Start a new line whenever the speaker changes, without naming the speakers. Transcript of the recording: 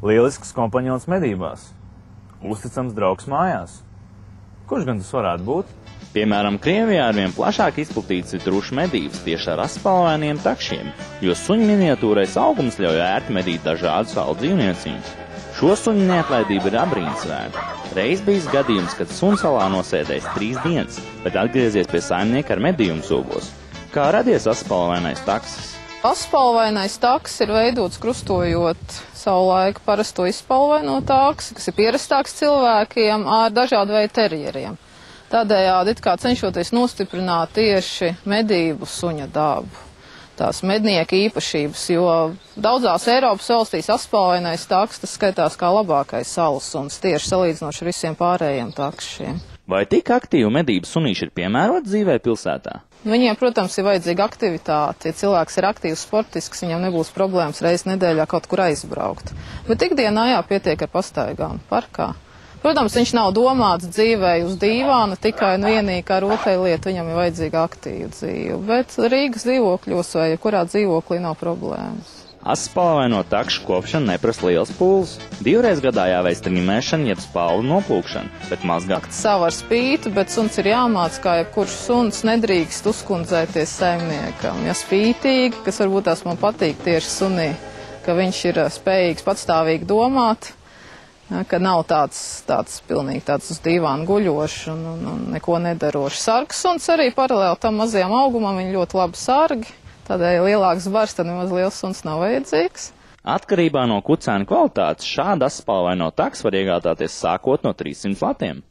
Lielisks kompanjons medībās, uzticams draugs mājās. Kurš gan tas varētu būt?
Piemēram, Krievijā arvien plašāk izplatīts ir trušu medības tieši ar aspalvainiem takšiem, jo suņu miniatūrais augums ļauj ērti medīt dažādus salu dzīvnieciņus. Šo suņu neatlaidība ir abrīnsvērta. Reiz bijis gadījums, kad suns salā nosēdējis trīs dienas, bet atgriezies pie saimnieka ar medījumu zobos. Kā radies aspalvainais taksis?
Aspalvainais taks ir veidots krustojot savulaik parasto izspalvaino taksi, kas ir pierastāks cilvēkiem ar dažādu veidu terjeriem. Tādējādi it kā cenšoties nostiprināt tieši medību suņa dabu, tās mednieka īpašības, jo daudzās Eiropas valstīs aspalvainais taks tas skaitās kā labākais salas suns tieši salīdzinoši ar visiem pārējiem takšiem.
Vai tik aktīvi medību sunīši ir piemēroti dzīvē pilsētā?
Viņiem, protams, ir vajadzīga aktivitāte. Ja cilvēks ir aktīvs sportisks, viņam nebūs problēmas reizes nedēļā kaut kur aizbraukt. Bet ikdienā jāpietiek ar pastaigām parkā. Protams, viņš nav domāts dzīvē uz dīvāna tikai un vienīgi kā rotaļlieta, viņam ir vajadzīga aktīva dzīve. Bet Rīgas dzīvokļos vai kurā dzīvoklī nav problēmas.
Aspalvaino takšu kopšana neprasa liels pūles. Divreiz gadā jāveic trimēšana, jeb spālu noplūkšana, bet mazgāt.
Savu ar spītu, bet suns ir jāmāc, kā jebkurš suns nedrīkst uzkundzēties saimniekam. Ja spītīgi, kas varbūt tās man patīk tieši sunī, ka viņš ir spējīgs patstāvīgi domāt, Ja, ka nav tāds, tāds pilnīgi tāds uz divām guļošs un, un, un neko nedarošs sargs. Un arī paralēli tam mazajam augumam viņi ļoti labi sargi. Tādēļ lielāks bars, tad nemaz liels suns nav vajadzīgs.
Atkarībā no kucēna kvalitātes šāda aspalvaino taks var iegādāties sākot no 300 latiem.